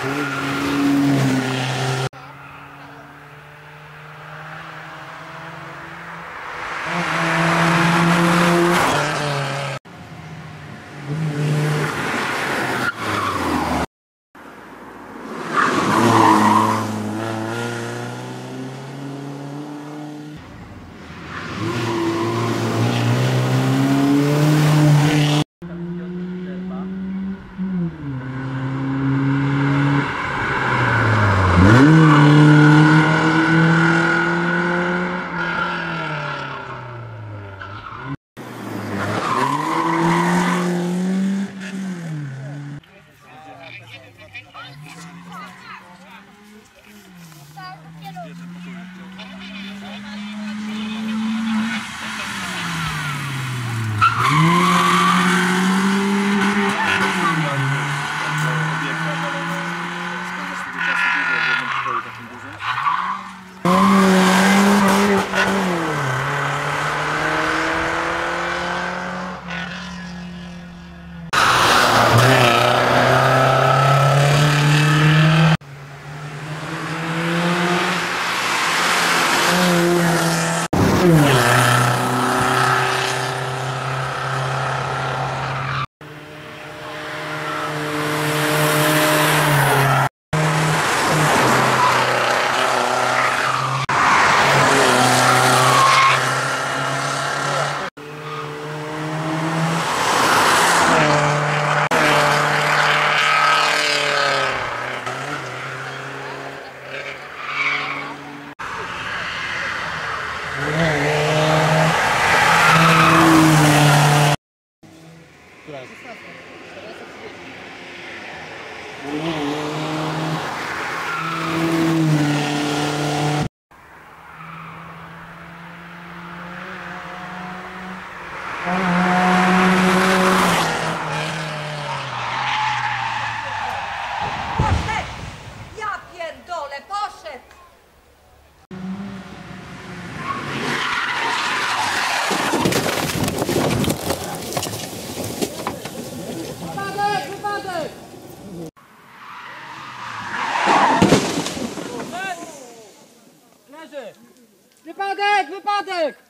Która Ooh. Wypadek! Wypadek!